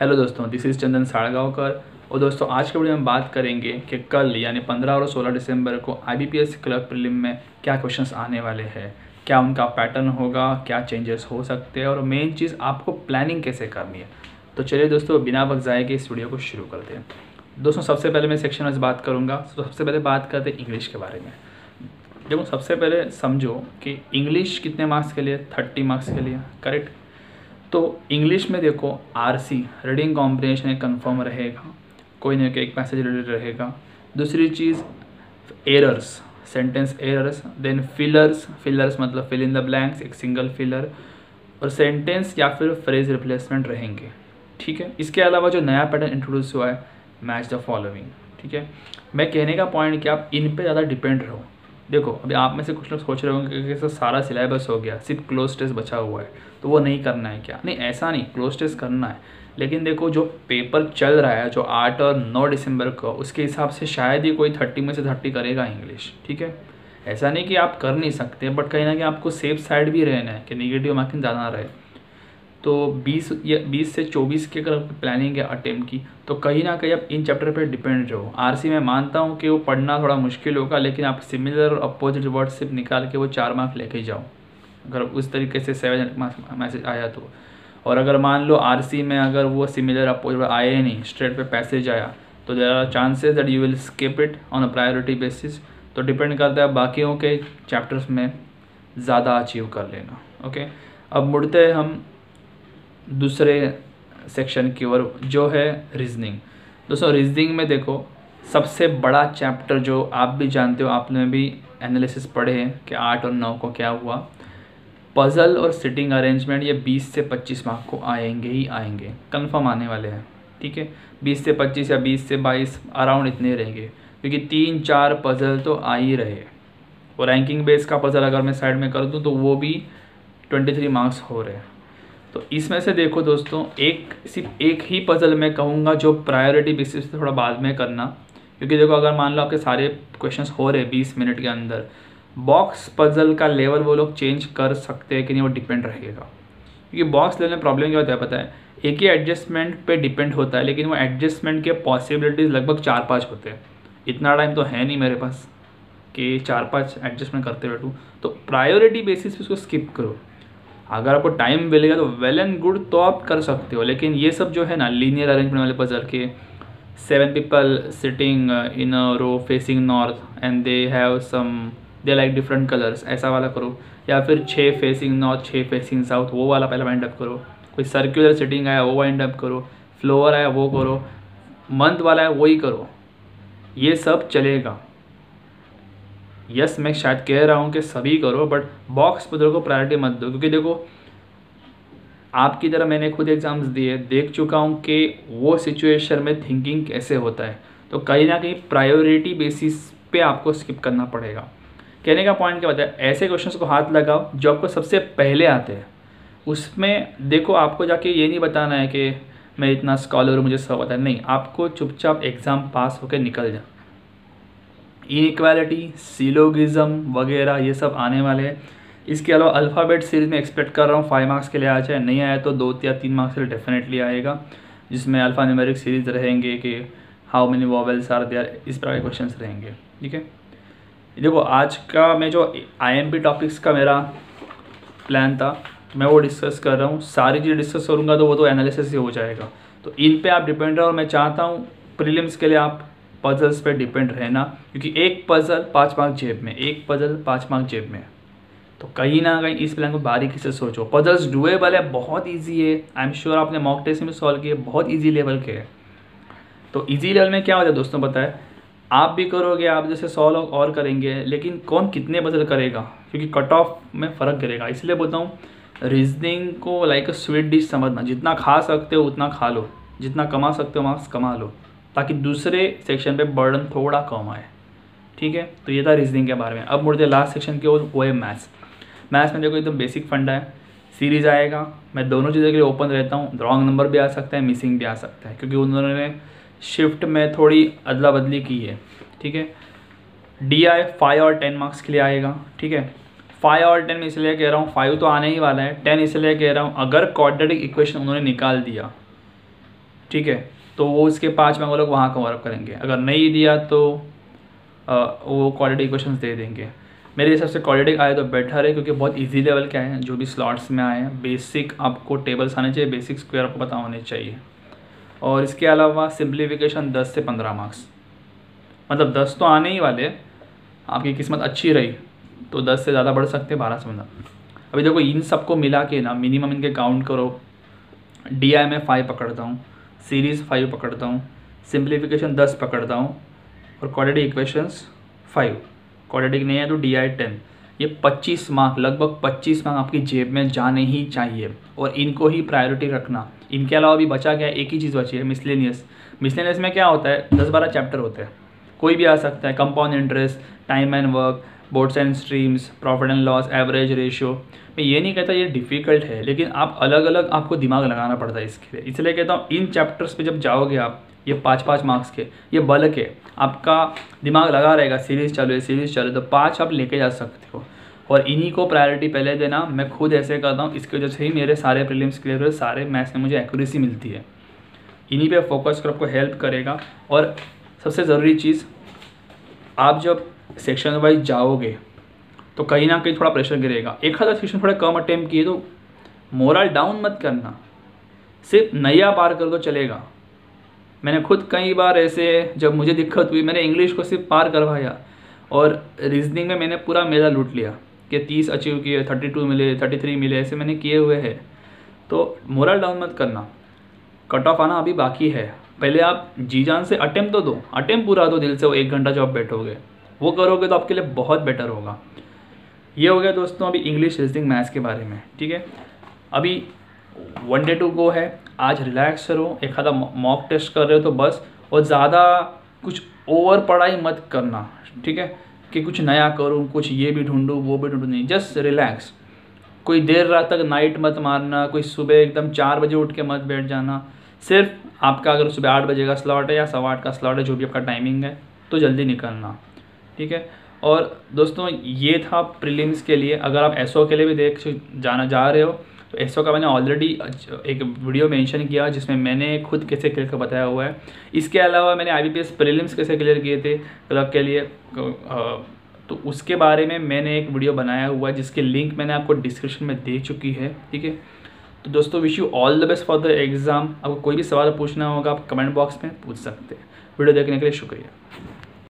Hello दोस्तों this is चंदन साड़गांवकर और दोस्तों, आज के वीडियो में बात करेंगे कि कल, यानी 15 और 16 दिसंबर को आई क्लर्क प्रीलिम में क्या क्वेश्चंस आने वाले हैं। क्या उनका पैटर्न होगा, क्या चेंजेस हो सकते हैं, और मेन चीज़ आपको प्लानिंग कैसे करनी है। तो चलिए दोस्तों, बिना वक्त जाए के इस वीडियो को शुरू करते हैं। दोस्तों, सबसे पहले मैं सेक्शन वाइज बात करूँगा। तो सबसे पहले बात करते हैं इंग्लिश के बारे में। देखो, सबसे पहले समझो कि इंग्लिश कितने मार्क्स के लिए? थर्टी मार्क्स के लिए। करेक्ट तो इंग्लिश में देखो आर सी रीडिंग कॉम्प्रिहेंशन एक कन्फर्म रहेगा। कोई नहीं, एक पैसेज रिलेटेड रहेगा। दूसरी चीज़ errors sentence errors then fillers fillers मतलब फिल इन द ब्लैंक्स एक सिंगल फिलर और सेंटेंस या फिर फ्रेज रिप्लेसमेंट रहेंगे। ठीक है? इसके अलावा जो नया पैटर्न इंट्रोड्यूस हुआ है मैच द फॉलोइंग ठीक है? मैं कहने का पॉइंट कि आप इन पे ज़्यादा डिपेंड रहो। देखो, अभी आप में से कुछ लोग सोच रहे होंगे कि सर सारा सिलेबस हो गया, सिर्फ़ क्लोज टेस्ट बचा हुआ है तो वो नहीं करना है क्या? नहीं, ऐसा नहीं क्लोज टेस्ट करना है। लेकिन देखो, जो पेपर चल रहा है, जो आठ और नौ दिसंबर को, उसके हिसाब से शायद ही कोई थर्टी में से थर्टी करेगा इंग्लिश ठीक है? ऐसा नहीं कि आप कर नहीं सकते बट कहीं ना कहीं आपको सेफ़ साइड भी रहना है, कि निगेटिव मार्किंग ज़्यादा रहे तो 20 या 20 से 24 के अगर प्लानिंग है अटेम्प्ट की तो कहीं ना कहीं आप इन चैप्टर पर डिपेंड रहो। आरसी में मानता हूँ कि वो पढ़ना थोड़ा मुश्किल होगा, लेकिन आप सिमिलर और अपोजिट वर्ड सिर्फ़ निकाल के वो चार मार्क लेके जाओ। अगर उस तरीके से सेवन मैसेज आया तो। और अगर मान लो आरसी में अगर वो सिमिलर अपोजिट आए नहीं स्ट्रेट पे पैसेज आया तो there are chances that you will skip it on a priority basis तो डिपेंड करता है बाकियों के चैप्टर्स में ज़्यादा अचीव कर लेना ओके अब मुड़ते हैं हम दूसरे सेक्शन की ओर, जो है रीजनिंग दोस्तों रीजनिंग में देखो, सबसे बड़ा चैप्टर जो आप भी जानते हो, आपने भी एनालिसिस पढ़े हैं कि आठ और नौ को क्या हुआ। पज़ल और सिटिंग अरेंजमेंट ये 20 से 25 मार्क को आएँगे ही आएँगे। कंफर्म आने वाले हैं, ठीक है? 20 से 25 या 20 से 22 अराउंड इतने रहेंगे, क्योंकि तीन चार पज़ल तो आ ही रहे। और रैंकिंग बेस का पज़ल अगर मैं साइड में कर दूँ तो वो भी 23 मार्क्स हो रहे हैं। तो इसमें से देखो दोस्तों, एक सिर्फ़ एक ही पज़ल मैं कहूँगा जो प्रायोरिटी बेसिस पे थोड़ा बाद में करना। क्योंकि देखो, अगर मान लो आपके सारे क्वेश्चंस हो रहे बीस मिनट के अंदर बॉक्स पज़ल का लेवल वो लोग चेंज कर सकते हैं कि नहीं वो डिपेंड रहेगा। क्योंकि बॉक्स लेवल में प्रॉब्लम क्या होता है पता है? एक ही एडजस्टमेंट पे डिपेंड होता है, लेकिन वो एडजस्टमेंट के पॉसिबिलिटीज़ लगभग चार पाँच होते हैं। इतना टाइम तो है नहीं मेरे पास कि चार पाँच एडजस्टमेंट करते बैठूँ। तो प्रायोरिटी बेसिस पे उसको स्किप करो। अगर आपको टाइम मिलेगा तो वेल एंड गुड तो आप कर सकते हो, लेकिन ये सब जो है ना लीनियर अरेंजमेंट वाले पजल के seven people sitting in a row facing north and they have some they like different colours ऐसा वाला करो। या फिर छः फेसिंग नॉर्थ छः फेसिंग साउथ वो वाला पहले वाइंड अप करो। कोई सर्कुलर सिटिंग आया, वो वाइंड अप करो। फ्लोअर आया, वो करो। मंथ वाला है, वही करो। ये सब चलेगा। यस मैं शायद कह रहा हूँ कि सभी करो बट बॉक्स पदर को प्रायोरिटी मत दो, क्योंकि देखो, आपकी तरह मैंने खुद एग्ज़ाम्स दिए, देख चुका हूँ कि वो सिचुएशन में थिंकिंग कैसे होता है। तो कहीं ना कहीं प्रायोरिटी बेसिस पे आपको स्किप करना पड़ेगा। कहने का पॉइंट क्या होता है, ऐसे क्वेश्चंस को हाथ लगाओ जो आपको सबसे पहले आते हैं। उसमें देखो, आपको जाके ये नहीं बताना है कि मैं इतना स्कॉलर हूँ, मुझे सब पता नहीं, आपको चुपचाप एग्ज़ाम पास होकर निकल जाए इनक्वालिटी सीलोगिज़म वगैरह ये सब आने वाले हैं। इसके अलावा अल्फ़ाबेट सीरीज़ में एक्सपेक्ट कर रहा हूँ फाइव मार्क्स के लिए आ जाए नहीं आया तो दो या तीन मार्क्स के लिए डेफिनेटली आएगा, जिसमें अल्फ़ा न्यूमेरिक सीरीज़ रहेंगे कि how many vowels are there इस प्रकार के क्वेश्चन रहेंगे, ठीक है? देखो, आज का मैं जो आई टॉपिक्स का मेरा प्लान था, मैं वो डिस्कस कर रहा हूँ। सारी चीज़ें डिस्कस करूँगा तो वो तो एनालिसिस ही हो जाएगा। तो इन पे आप डिपेंड रहो और मैं चाहता हूँ प्रीलिम्स के लिए आप पजल्स पे डिपेंड रहना क्योंकि एक पजल पाँच मार्क जेब में, एक पजल पाँच मार्क जेब में। तो कहीं ना कहीं इस प्लान को बारीकी से सोचो। पजल्स डुएबल है, बहुत ईजी है। आई एम श्योर आपने मॉक टेस्ट में सॉल्व किए, बहुत ईजी लेवल के है। तो ईजी लेवल में क्या होता है दोस्तों बताए? आप भी करोगे, आप जैसे सौ लोग और करेंगे, लेकिन कौन कितने पज़ल करेगा? क्योंकि कट ऑफ़ में फ़र्क करेगा। इसलिए बताऊँ रीजनिंग को लाइक अ स्वीट डिश समझना। जितना खा सकते हो, उतना खा लो। जितना कमा सकते हो मार्क्स कमा लो। ताकि दूसरे सेक्शन पे बर्डन थोड़ा कम आए। ठीक है? तो ये था रीजनिंग के बारे में। अब मुझे लास्ट सेक्शन की ओर, वो है मैथ्स मैथ्स में देखो एकदम बेसिक फंडा है। सीरीज़ आएगा। मैं दोनों चीज़ों के लिए ओपन रहता हूँ। रॉन्ग नंबर भी आ सकता है मिसिंग भी आ सकता है। क्योंकि उन्होंने शिफ्ट में थोड़ी अदला बदली की है। ठीक है? डी आई फाइव और टेन मार्क्स के लिए आएगा। ठीक है? फाइव और टेन इसलिए कह रहा हूँ फाइव तो आने ही वाला है। टेन इसलिए कह रहा हूँ, अगर क्वाड्रेटिक इक्वेशन उन्होंने निकाल दिया। ठीक है? तो वो उसके पाँच में वो लोग वहाँ कवर अप करेंगे। अगर नहीं दिया तो आ, वो क्वालिटी क्वेश्चन दे देंगे। मेरे हिसाब से क्वालिटी आए तो बेटर है क्योंकि बहुत इजी लेवल के आए हैं जो भी स्लॉट्स में आए हैं। बेसिक आपको टेबल्स आने चाहिए बेसिक स्क्वायर आपको पता होने चाहिए। और इसके अलावा सिंप्लीफिकेशन दस से पंद्रह मार्क्स मतलब दस तो आने ही वाले आपकी किस्मत अच्छी रही तो दस से ज़्यादा बढ़ सकते हैं बारह से पंद्रह। अभी देखो इन सबको मिला के ना मिनिमम इनके काउंट करो। डी आई में फाइव पकड़ता हूँ। सीरीज़ फाइव पकड़ता हूँ सिंप्लीफिकेशन दस पकड़ता हूँ और क्वालिटी इक्वेशंस फाइव क्वाड्रेटिक नहीं है तो डी आई टेन ये पच्चीस मार्क लगभग पच्चीस मार्क आपकी जेब में जाने ही चाहिए और इनको ही प्रायोरिटी रखना। इनके अलावा भी बचा गया एक ही चीज़ बची है मिसलेनियस मिसलेनियस में क्या होता है? दस बारह चैप्टर होते हैं। कोई भी आ सकता है compound interest time and work boats and streams profit and loss average ratio मैं ये नहीं कहता ये डिफ़िकल्ट है, लेकिन आप अलग अलग आपको दिमाग लगाना पड़ता है इसके लिए। इसलिए कहता हूँ, इन चैप्टर्स पे जब जाओगे आप, ये पाँच पाँच मार्क्स के, ये बल्क है, आपका दिमाग लगा रहेगा सीरीज़ चालू है सीरीज़ चालू तो पाँच आप लेके जा सकते हो। और इन्हीं को प्रायोरिटी पहले देना। मैं खुद ऐसे करता हूँ, इसकी वजह से ही मेरे सारे प्रीलिम्स क्लियर हुए, सारे मैथ्स में मुझे एक्यूरेसी मिलती है। इन्हीं पे फोकस कर आपको हेल्प करेगा। और सबसे ज़रूरी चीज़, आप जब सेक्शन वाइज जाओगे तो कहीं ना कहीं थोड़ा प्रेशर गिरेगा। एक हज़ार सेक्शन थोड़ा कम अटैम्प्ट किए तो मोरल डाउन मत करना। सिर्फ़ नया पार कर दो, चलेगा। मैंने खुद कई बार ऐसे, जब मुझे दिक्कत हुई, मैंने इंग्लिश को सिर्फ़ पार करवाया और रीजनिंग में मैंने पूरा मेला लूट लिया कि तीस अचीव किए थर्टी टू मिले थर्टी थ्री मिले, ऐसे मैंने किए हुए हैं। तो मोरल डाउन मत करना। कट ऑफ़ आना अभी बाकी है। पहले आप जी जान से अटेम्प तो दो। अटेम्प पूरा दो दिल से, वो एक घंटा जो आप बैठोगे। वो करोगे तो आपके लिए बहुत बेटर होगा। ये हो गया दोस्तों अभी इंग्लिश रीजनिंग मैथ्स के बारे में, ठीक है? अभी वन डे टू गो है, आज रिलैक्स करो, एक आधा मॉक टेस्ट कर रहे हो तो बस, और ज़्यादा कुछ ओवर पढ़ाई मत करना, ठीक है? कि कुछ नया करूँ, कुछ ये भी ढूंढूँ, वो भी ढूंढूँ, नहीं जस्ट रिलैक्स कोई देर रात तक नाइट मत मारना, कोई सुबह एकदम चार बजे उठ के मत बैठ जाना। सिर्फ़ आपका अगर सुबह आठ बजे का स्लॉट है या सवा आठ का स्लॉट है, जो भी आपका टाइमिंग है तो जल्दी निकलना। ठीक है? और दोस्तों, ये था प्रीलिम्स के लिए। अगर आप एसओ के लिए भी देख जाना, जा रहे हो तो एसओ का मैंने ऑलरेडी एक वीडियो मेंशन किया, जिसमें मैंने खुद कैसे क्लियर कर बताया हुआ है। इसके अलावा मैंने आई बी प्रीलिम्स कैसे क्लियर किए थे क्लब के लिए तो उसके बारे में मैंने एक वीडियो बनाया हुआ है, जिसकी लिंक मैंने आपको डिस्क्रिप्शन में दे चुकी है, ठीक है? तो दोस्तों wish you all the best for the exam आपको कोई भी सवाल पूछना होगा, आप कमेंट बॉक्स में पूछ सकते हैं। वीडियो देखने के लिए शुक्रिया।